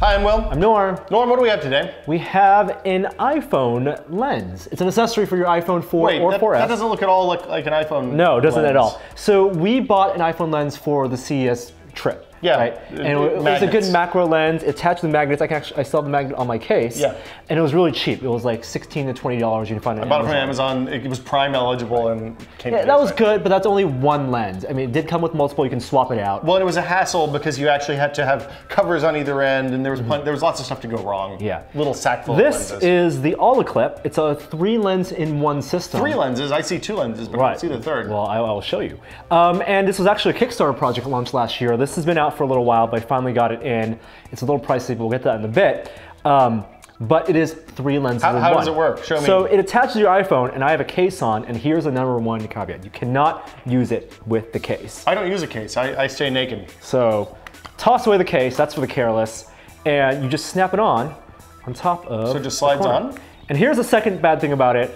Hi, I'm Will. I'm Norm. Norm, what do we have today? We have an iPhone lens. It's an accessory for your iPhone 4 Wait, or that, 4S. that doesn't look at all look like an iPhone. no, it doesn't lens. at all. So we bought an iPhone lens for the CES trip. Yeah, Right? And it, was a good macro lens. Attached to the magnets. I can actually I have the magnet on my case. Yeah. And it was really cheap. It was like 16 to 20 dollars. You can find it. I bought it from Amazon. It was Prime eligible and came. Yeah, that was good, but that's only one lens. I mean, it did come with multiple. You can swap it out. Well, it was a hassle because you actually had to have covers on either end, and there was plen- there was lots of stuff to go wrong. Yeah. little sack full This lenses. is the Olloclip. It's a three lens in one system. Three lenses. I see two lenses, but I don't see the third. Well, I, I will show you. Um, and this was actually a Kickstarter project launched last year. This has been out for a little while, but I finally got it in. It's a little pricey, but we'll get to that in a bit. Um, but it is three lenses How- in how one. does it work? Show me. So it attaches to your iPhone, and I have a case on, and here's the number one caveat. You cannot use it with the case. I don't use a case. I, I stay naked. So toss away the case, that's for the careless, and you just snap it on on top of So it just slides on? And here's the second bad thing about it,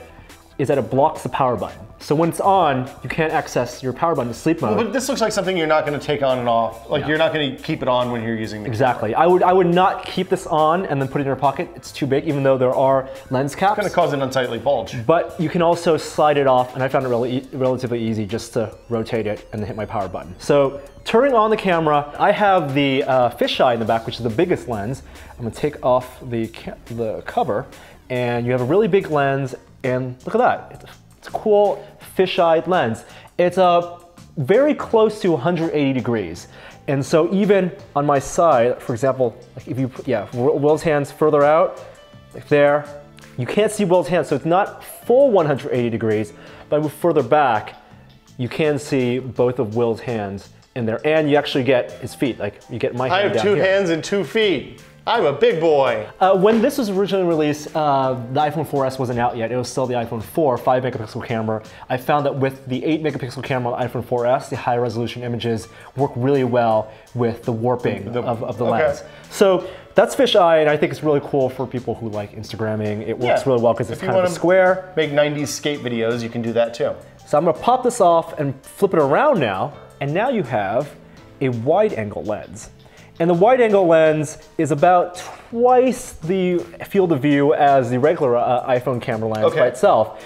is that it blocks the power button. So when it's on, you can't access your power button to sleep mode. But this looks like something you're not going to take on and off. Like Yeah. you're not going to keep it on when you're using the Exactly. I would I would not keep this on and then put it in your pocket. It's too big, even though there are lens caps. It's going to cause an unsightly bulge. but you can also slide it off, and I found it really, e- relatively easy just to rotate it and hit my power button. So turning on the camera, I have the uh, fisheye in the back, which is the biggest lens. I'm gonna take off the, the cover, and you have a really big lens, and look at that. It's a, it's a cool fisheye lens. It's a very close to 180 degrees. And so even on my side, for example, like if you put, yeah, Will's hands further out, like there, you can't see Will's hands, so it's not full 180 degrees, but I move further back, you can see both of Will's hands in there, and you actually get his feet, like you get my I hand have two here. hands and two feet. I'm a big boy. Uh, when this was originally released, uh, the iPhone 4S wasn't out yet. It was still the iPhone 4 5 megapixel camera. I found that with the 8 megapixel camera on the iPhone 4S, the high resolution images work really well with the warping The- of, of the okay. lens. So that's fisheye, and I think it's really cool for people who like Instagramming. It works Yeah. really well because it's kind of square. Make 90s skate videos, you can do that too. So I'm gonna pop this off and flip it around now, and now you have a wide angle lens. And the wide angle lens is about twice the field of view as the regular uh, iPhone camera lens Okay. by itself.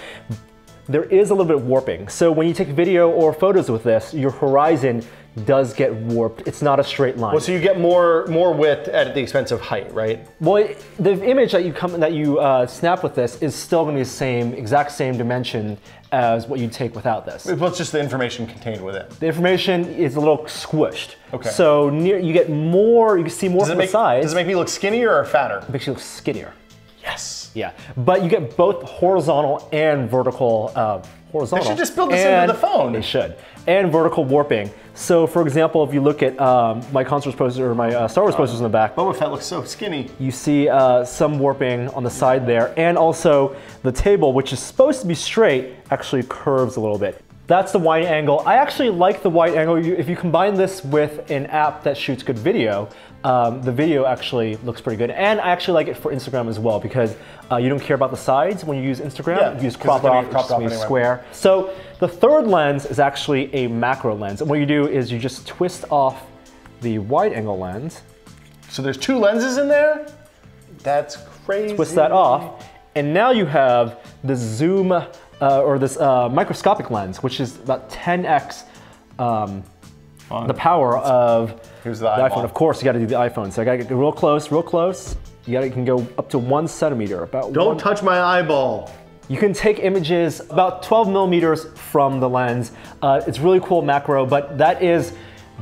There is a little bit of warping. So when you take video or photos with this, your horizon does get warped. It's not a straight line. Well, so you get more more width at the expense of height, right? Well, it- the image that you come that you uh, snap with this is still going to be the same, exact same dimension as what you'd take without this. Well, it's just the information contained within. The information is a little squished. Okay. So near you get more, you can see more Does it, from make, the sides. does it make me look skinnier or fatter? It makes you look skinnier. Yes. Yeah, but you get both horizontal and vertical. Uh, horizontal. should just build this into the phone. They should. And vertical warping. So, for example, if you look at um, my concerts poster or my uh, Star Wars posters in the back, Boba Fett looks so skinny. you see uh, some warping on the side there, and also the table, which is supposed to be straight, actually curves a little bit. That's the wide angle. I actually like the wide angle. If you combine this with an app that shoots good video, um, the video actually looks pretty good. And I actually like it for Instagram as well because uh, you don't care about the sides when you use Instagram. Yeah, you use crop off, be it's cropped just gonna off anyway. square. So the third lens is actually a macro lens. And what you do is you just twist off the wide angle lens So there's two lenses in there? That's crazy. twist that off, and now you have the zoom uh, or this uh, microscopic lens, which is about 10x um, the power of Here's the eyeball. iPhone. Of course, you got to do the iPhone. So I got to get real close, real close. You got to can go up to one centimeter. About Don't one- touch my eyeball. you can take images about 12 millimeters from the lens. Uh, it's really cool macro, but that is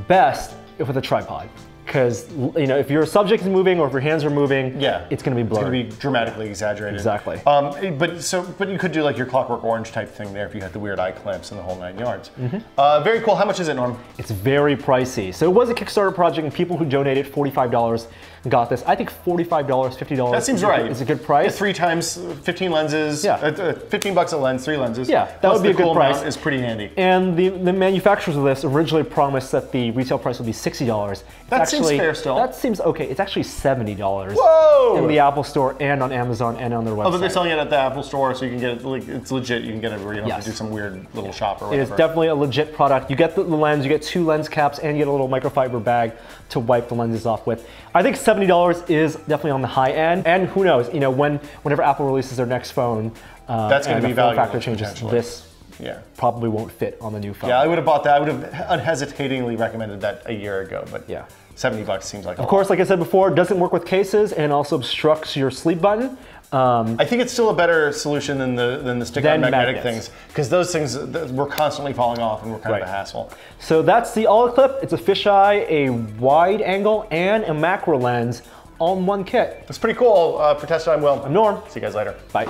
best with a tripod. Because you know, if your subject is moving or if your hands are moving, Yeah. it's going to be It's going to be dramatically exaggerated. Exactly. Um, but so, but you could do like your Clockwork Orange type thing there if you had the weird eye clamps and the whole nine yards. Mm-hmm. Uh, very cool. How much is it, Norm? It's very pricey. So it was a Kickstarter project, and people who donated $45 got this. I think $45, $50 That seems is a- right. is a good price. Three times, 15 lenses. Yeah. uh, uh, 15 bucks a lens, three lenses. Yeah, that Plus would be a good cool price. Mount is pretty handy. And the, the manufacturers of this originally promised that the retail price would be $60. It's That actually actually fair still. that seems okay. It's actually seventy dollars Whoa! in the Apple Store and on Amazon and on their website. Oh, but they're selling it at the Apple Store, so you can get it. Like, it's legit. You can get it where you don't have Yes. to do some weird little shop or whatever. is definitely a legit product. You get the, the lens, you get two lens caps, and you get a little microfiber bag to wipe the lenses off with. I think seventy dollars is definitely on the high end, and who knows? You know, when whenever Apple releases their next phone, uh, That's gonna and be valuable, factor changes, this yeah. probably won't fit on the new phone. Yeah, I would have bought that. I would have unhesitatingly recommended that a year ago, but Yeah. 70 bucks seems like a Of course, like I said before, it doesn't work with cases and also obstructs your sleep button. Um, I think it's still a better solution than the than the stick-on magnetic magnets. things because those things th- were constantly falling off and were kind of a hassle. so that's the Olloclip. It's a fisheye, a wide angle, and a macro lens all in one kit. That's pretty cool. Uh, for test, I'm Will. I'm Norm. See you guys later. Bye.